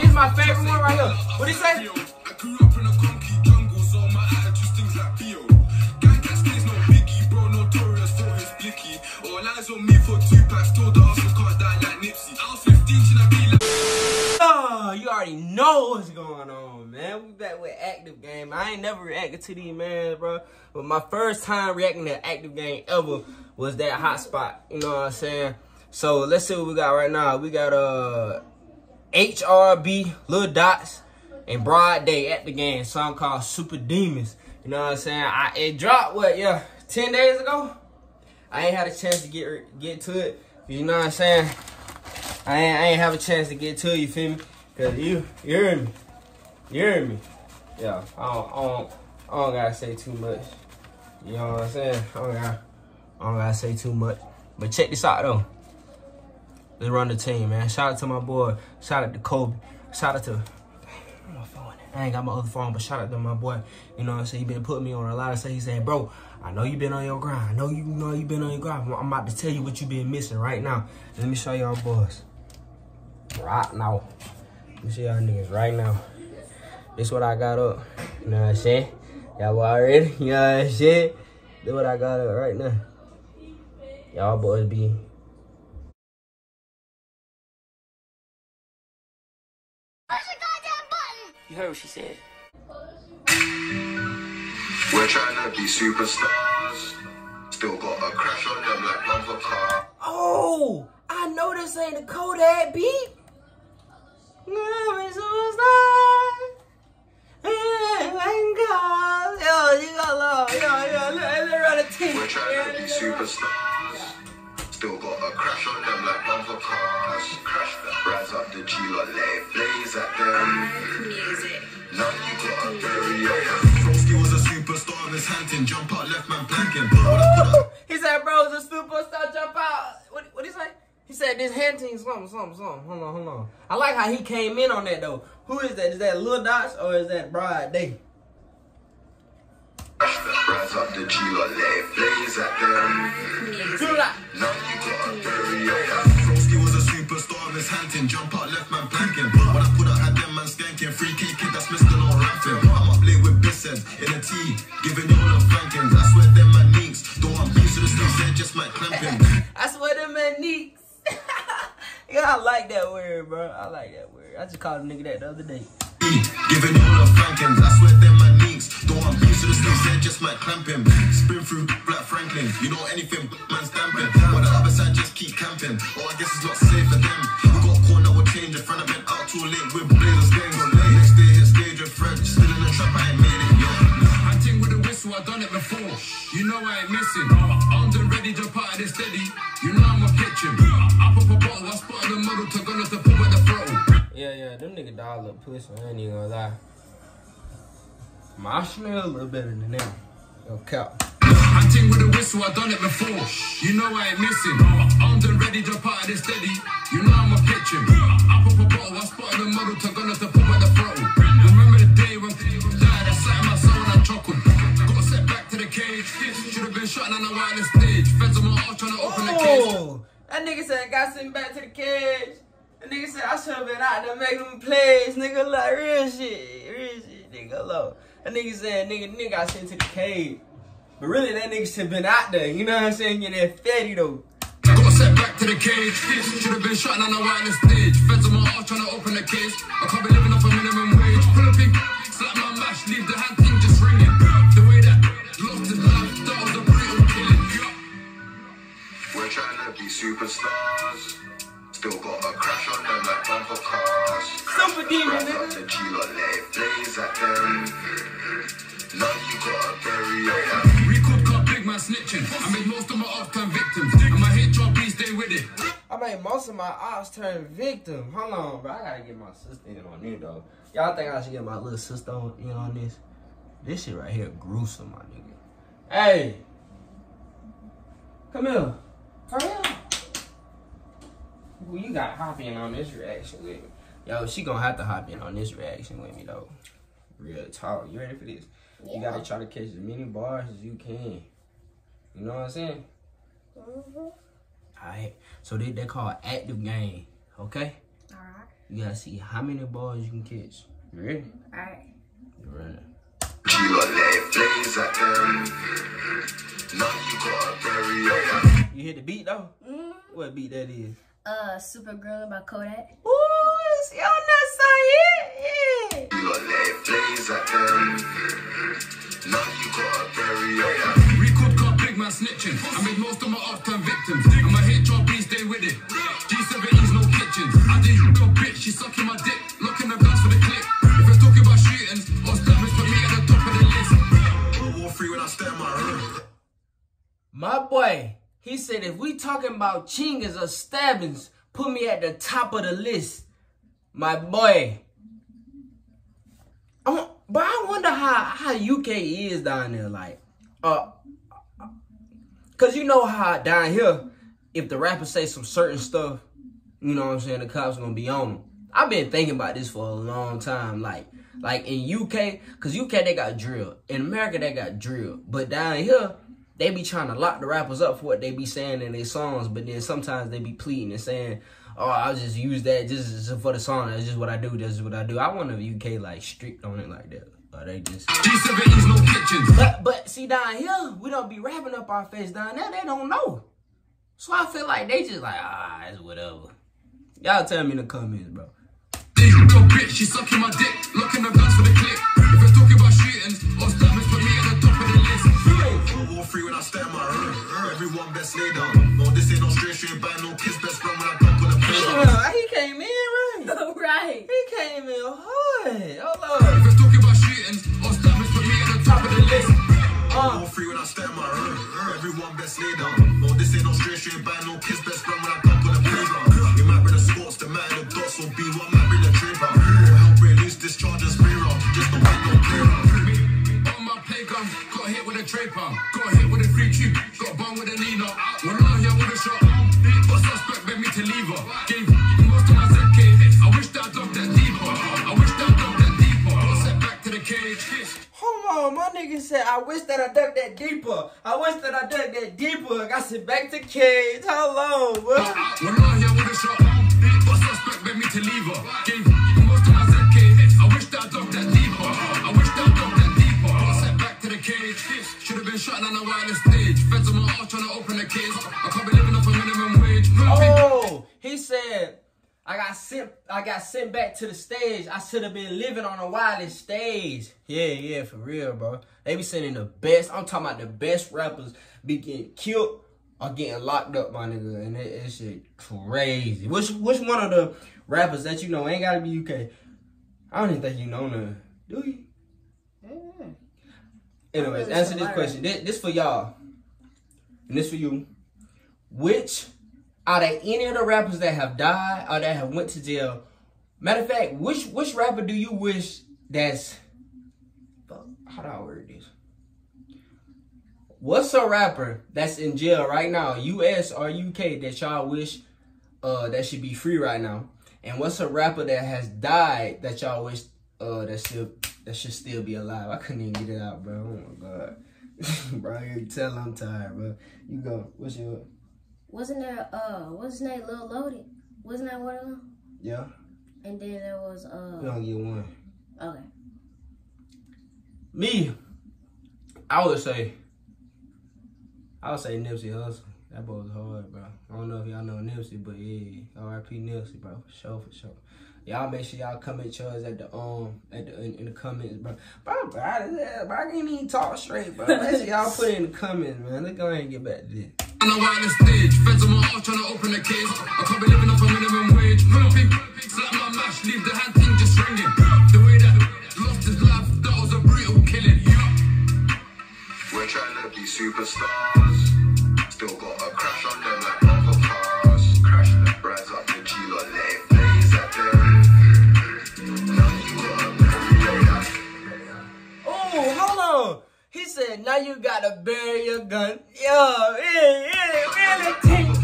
this is my favorite one right here. What he say? I grew up in a concrete jungle, so my attitude stings like Theo. Gang cat stays no biggie, bro, notorious for his blicky. All eyes on me for two packs, still the hustle can't die like Nipsey. I was 15, should I be like? Oh, you already know what's going on, man. We back with Active Gxng. I ain't never reacted to these man, bro. But my first time reacting to Active Gxng ever was that hotspot. You know what I'm saying? So let's see what we got right now. We got uh HRB, Lil Dotz, and Broadday at the game. Song called Super Demons. You know what I'm saying? I it dropped what, yeah, 10 days ago? I ain't had a chance to get get to it. You know what I'm saying? I ain't, I ain't have a chance to get to it, you feel me? Cause you, you heard me. You heard me. Yeah, I don't, I don't, I don't gotta say too much. You know what I'm saying? I don't gotta, I don't gotta say too much. But check this out though. Let's run the team, man. Shout out to my boy. Shout out to Kobe. Shout out to. I ain't got my other phone, but shout out to my boy. You know what I'm saying? He been putting me on a lot of stuff. He said, bro, I know you been on your grind. I know you know you been on your grind. I'm about to tell you what you been missing right now. Let me show y'all boys. Right now. Let me show y'all niggas right now. This what I got up. You know what I'm saying? Y'all already? You know what I'm saying? This what I got up right now. Y'all boys be You heard what she said. We're trying to be superstars. Still got a crash on them like bumper car. Oh, I know this ain't the Kodak beat. I'm superstar. Thank God. Yo, you got love. Yo, yo, let, let run a team. We're trying to be superstars. Still got a crash on them like bumper cars. Crash them. Rise up the G hunting. Jump out, left man planking. What I put up He said, bro, bro's a superstar, jump out. What what he say? He said this team something, something, something. Hold on, hold on. I like how he came in on that though. Who is that? Is that Lil Dotz or is that Broadday? Rise up the G let it blaze at them. Now you got a very. Frosty was a superstar hunting. Jump out, left man planking. What I put out, had them man skanking. Free K kid, that's Mr. No Ramping. I'm up late with in a T, giving you all the. I swear them man neeks. Don't want beef to the sleeves, they just might clamping. I swear them man neeks. yeah, I like that word, bro. I like that word. I just called a nigga that the other day. Giving you all the frankins. I swear them man neeks. Don't want beef to the sleeves, they just might clamp him. Spin through Black Franklin. You know anything, man stamping. But the other side just keep camping. Oh, dog look pussy. I ain't even gonna lie. My smell a little better than them. Yo, cap. Hunting with a whistle, I done it before. You know I ain't missing. Armed and ready, jump out of this steady. You know I'm a pitching. Up up a bottle, I spotted the model to gun us the pull with the throttle. Remember the day when died, I sat in my soul and I chuckled. Got set back to the cage. Should have been shot on the wireless stage. Feds on my arse trying to open the oh, cage. Oh, that nigga said got sent back to the cage. That nigga said I should have been out there making them plays, nigga. Like real shit, real shit, nigga. Low. That nigga said nigga, nigga I sent to the cage. But really, that nigga should have been out there. You know what I'm saying? Get that fatty though. Got set back to the cage. Should have been shot on the wireless stage. Feds on my arse trying to open the case. I can't be living off a minimum wage. Pull a big, slap my mash, leave the hand thing just ringing. The way that lost his life, that was a brutal killing. We're trying to be superstars. Still got a crash on them like bumper cars. Super demon, Rise up nigga. the G lot, let it blaze at them. Now you got a very up. We could cut big man snitching. I made most of my off-time victims. And my HRB stay with it. I made most of my ops turn victim. Hold on, bro. I gotta get my sister in on this though. Y'all think I should get my little sister on, in on this? This shit right here gruesome, my nigga. Hey, come here. Hurry up. Well, you gotta hop in on this reaction with me. Yo, she gonna have to hop in on this reaction with me though. Real talk. You ready for this? You gotta try to catch as many bars as you can. You know what I'm saying? Mhm. Alright. So they they call Active Gxng. Okay? Alright. You gotta see how many balls you can catch. You ready? Alright. You ready? You got let flames at them. Now you gotta bury your You hit the beat though? Mhm. What beat that is? Uh, Supergirl by Kodak. Ooh, it's on that song, yeah, yeah. You got let flames at them. Now you gotta bury your Record car, big man snitching. I made most of we talking about chingas or stabbings, put me at the top of the list. My boy. I, but I wonder how, how UK is down there, like, uh, cause you know how down here, if the rapper say some certain stuff, you know what I'm saying, the cops gonna be on them. I've been thinking about this for a long time, like, like in UK, cause UK they got drill, in America they got drill, but down here they be trying to lock the rappers up for what they be saying in their songs, but then sometimes they be pleading and saying, "Oh, I'll just use that just, for the song. That's just what I do. That's what I do." I wonder if UK like strict on it like that, or they just. G7E's no kitchens. But but see down here, we don't be wrapping up our face. Down there, they don't know. So I feel like they just like ah, it's whatever. Y'all tell me in the comments, bro. Did no bitch, she sucking my dick. The for the clip. If about shootings or War Three when I stare my room. Everyone best lay down. No, this ain't no straight straight by no kiss best friend when I dunk on the playground. he came in right. right. He came in hard. Hold If on. you're talking about shootings or stabbings, put me at the top of the list. Uh. World War Three when I stare my room. Everyone best lay down. Hit with a tray got hit with a free got with a I shot, suspect begged me to leave her. Gave most of my ZK. I wish that I dug that deeper. I wish that I dug that deeper. Sent back to the cage. Hold on, my nigga said, I wish that I dug that deeper. I wish that I dug that deeper. Got sent back to cage. Bro? Got sent back to the stage. I should have been living on a wireless stage. Yeah, yeah, for real, bro. They be sending the best. I'm talking about the best rappers be getting killed or getting locked up, my nigga, and it, it shit crazy. Which which one of the rappers that you know ain't gotta be UK? I don't even think you know none. Do you? Yeah. Anyways, really answer this question. This, this for y'all, and this for you. Which out of any of the rappers that have died or that have went to jail, matter of fact, which which rapper do you wish that's how do I word this? What's a rapper that's in jail right now, US or UK, that y'all wish uh that should be free right now? And what's a rapper that has died that y'all wish uh that still that should still be alive? I couldn't even get it out, bro. Oh my god. bro, you tell I'm tired, bro. You go. What's your Wasn't there, uh, what's his name? Lil Loaded? Wasn't that one of them? yeah? And then there was, We uh, don't get one. okay. Me, I would say, I would say Nipsey Hussle. That boy was hard, bro. I don't know if y'all know Nipsey, but yeah, R.I.P. Nipsey, bro, for sure, for sure. Y'all make sure y'all comment yours at the um at the in, in the comments, bro. Bro, bro, I, bro, I can't even talk straight, bro. Make sure y'all put it in the comments, man. Let's go ahead and get back to this. Superstars. Still got a crash on them like cars. Crash up the G, got let it blaze at them. Now you got a bury Oh, hold on. He said, now you gotta bury your gun. Yo, yeah, yeah, really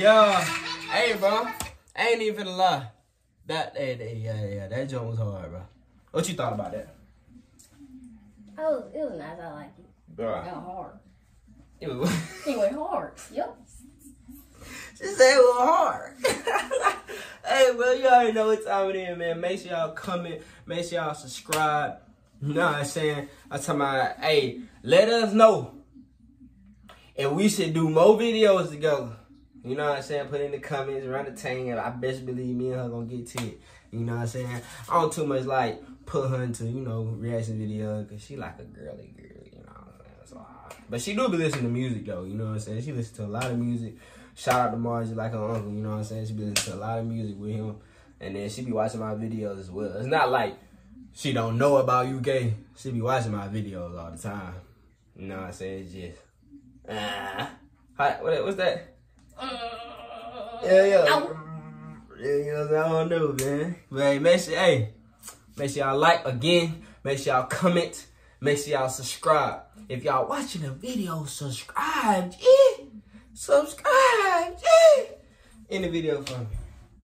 Yeah. Hey, bro. I ain't even finna lie. That, hey, hey, yeah, yeah, that joint was hard, bro. What you thought about that? Oh, it was nice. I like it. Bro. It went hard. It was, It went hard. Yep. she said it was hard. hey, well, you already know what time it is, man. Make sure y'all comment. Make sure y'all subscribe. You know what I'm saying? I'm talking about, hey, let us know if we should do more videos together. You know what I'm saying? Put in the comments, run the tank, I best believe me and her gonna get to it. You know what I'm saying? I don't too much like put her into, you know, reaction video cause she like a girly girl, you know what I'm saying? So, uh, but she do be listening to music though, you know what I'm saying? She listen to a lot of music. Shout out to Margie like her uncle, you know what I'm saying? She be listening to a lot of music with him. And then she be watching my videos as well. It's not like she don't know about UK. She be watching my videos all the time. You know what I'm saying? It's just ah. Hi, what, what's that? Yeah, yeah. Ow. Yeah, you know what I don't know, man. But hey, make sure, hey, make sure y'all like again. Make sure y'all comment. Make sure y'all subscribe. If y'all watching the video, subscribe, yeah. Subscribe, yeah. In the video for me.